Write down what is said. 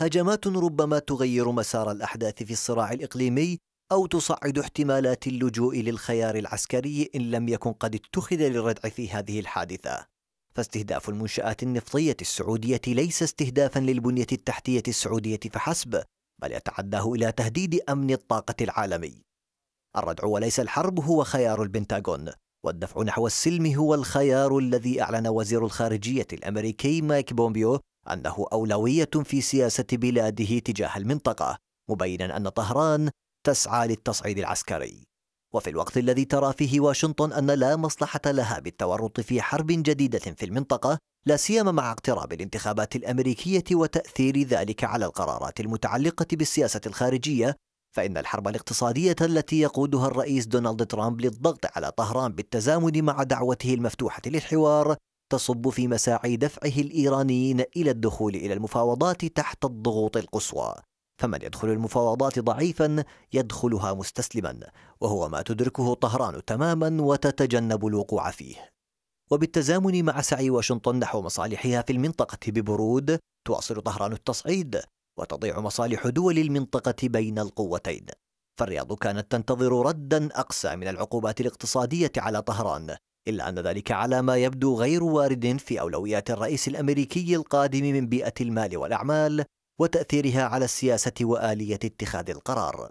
هجمات ربما تغير مسار الأحداث في الصراع الإقليمي أو تصعد احتمالات اللجوء للخيار العسكري إن لم يكن قد اتخذ للردع في هذه الحادثة. فاستهداف المنشآت النفطية السعودية ليس استهدافا للبنية التحتية السعودية فحسب بل يتعداه إلى تهديد أمن الطاقة العالمي. الردع وليس الحرب هو خيار البنتاغون والدفع نحو السلم هو الخيار الذي أعلن وزير الخارجية الأمريكي مايك بومبيو أنه أولوية في سياسة بلاده تجاه المنطقة مبينا أن طهران تسعى للتصعيد العسكري. وفي الوقت الذي ترى فيه واشنطن أن لا مصلحة لها بالتورط في حرب جديدة في المنطقة لا سيما مع اقتراب الانتخابات الأمريكية وتأثير ذلك على القرارات المتعلقة بالسياسة الخارجية فإن الحرب الاقتصادية التي يقودها الرئيس دونالد ترامب للضغط على طهران بالتزامن مع دعوته المفتوحة للحوار تصب في مساعي دفعه الإيرانيين إلى الدخول إلى المفاوضات تحت الضغوط القصوى. فمن يدخل المفاوضات ضعيفا يدخلها مستسلما وهو ما تدركه طهران تماما وتتجنب الوقوع فيه. وبالتزامن مع سعي واشنطن نحو مصالحها في المنطقة ببرود تواصل طهران التصعيد وتضيع مصالح دول المنطقة بين القوتين. فالرياض كانت تنتظر ردا أقسى من العقوبات الاقتصادية على طهران. إلا أن ذلك على ما يبدو غير وارد في أولويات الرئيس الأمريكي القادم من بيئة المال والأعمال وتأثيرها على السياسة وآلية اتخاذ القرار.